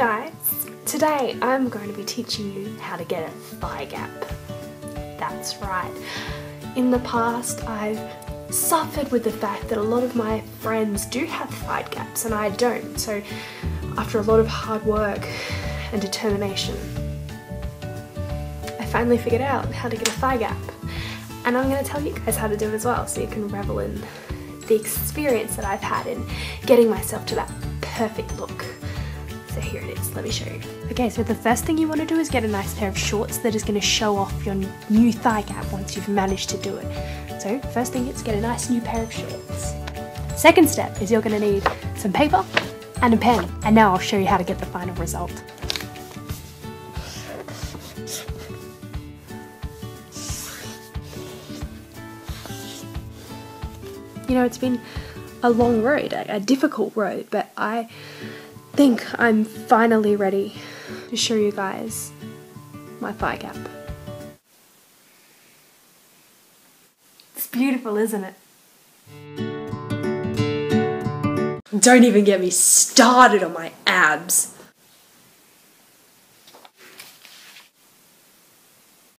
guys! Today I'm going to be teaching you how to get a thigh gap. That's right. In the past I've suffered with the fact that a lot of my friends do have thigh gaps and I don't. So after a lot of hard work and determination, I finally figured out how to get a thigh gap. And I'm going to tell you guys how to do it as well so you can revel in the experience that I've had in getting myself to that perfect look. So here it is, let me show you. Okay, so the first thing you want to do is get a nice pair of shorts that is going to show off your new thigh gap once you've managed to do it. So first thing is get a nice new pair of shorts. Second step is you're going to need some paper and a pen. And now I'll show you how to get the final result. You know, it's been a long road, a difficult road, but I think I'm finally ready to show you guys my thigh gap. It's beautiful, isn't it? Don't even get me started on my abs.